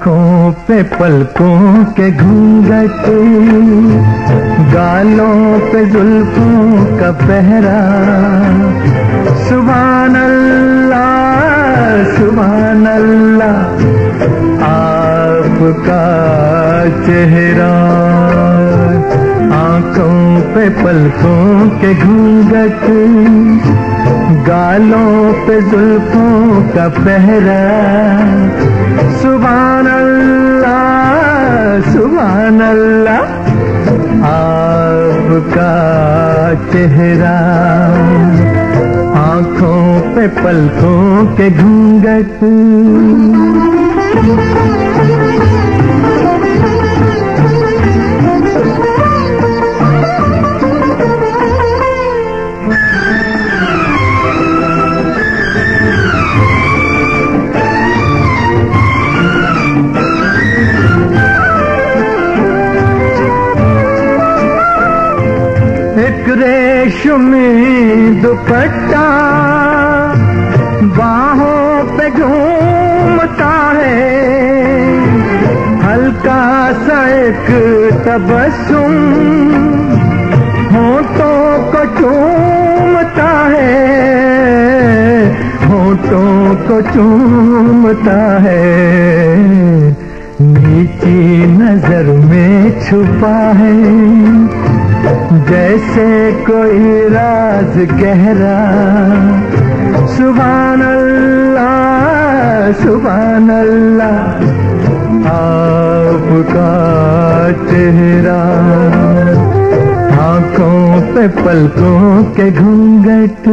آنکھوں پہ پلکوں کے گھونگٹ گالوں پہ زلفوں کا پہرا۔ سبحان اللہ سبحان اللہ، آپ کا چہرہ۔ آنکھوں پہ پلکوں کے گھونگٹ گالوں پہ زلفوں کا پہرا۔ اللہ آپ کا چہرہ آنکھوں پہ پلکوں کے گھونگٹ ریشمی دوپٹہ باہوں پہ گھومتا ہے۔ ہلکا سا ایک تبسم ہونٹوں کو چومتا ہے۔ ہونٹوں کو چومتا ہے۔ نیچی نظر میں چھپا ہے۔ جیسے کوئی راز گہرا، سبحان اللہ سبحان اللہ، آپ کا چہرہ۔ آنکھوں پہ پلکوں کے گھونگٹ۔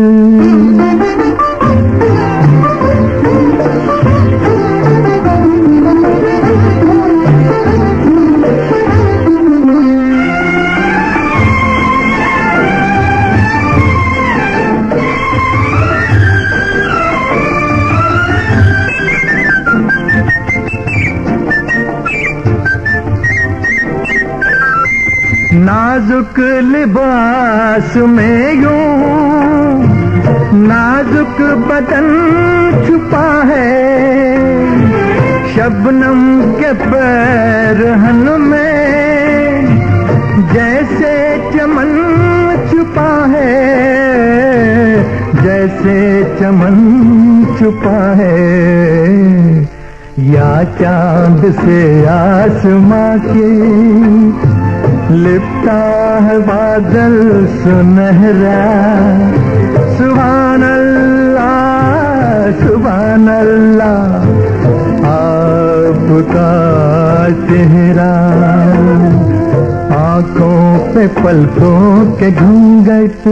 نازک لباس میں یوں نازک بدن چھپا ہے شبنم کے پیرہن میں جیسے چمن چھپا ہے جیسے چمن چھپا ہے یا چاند سے آسماں کے لپتا ہے بادل سنہرا۔ سبحان اللہ سبحان اللہ۔ آپ کا چہرہ آنکھوں پہ پلکوں کے گھونگٹ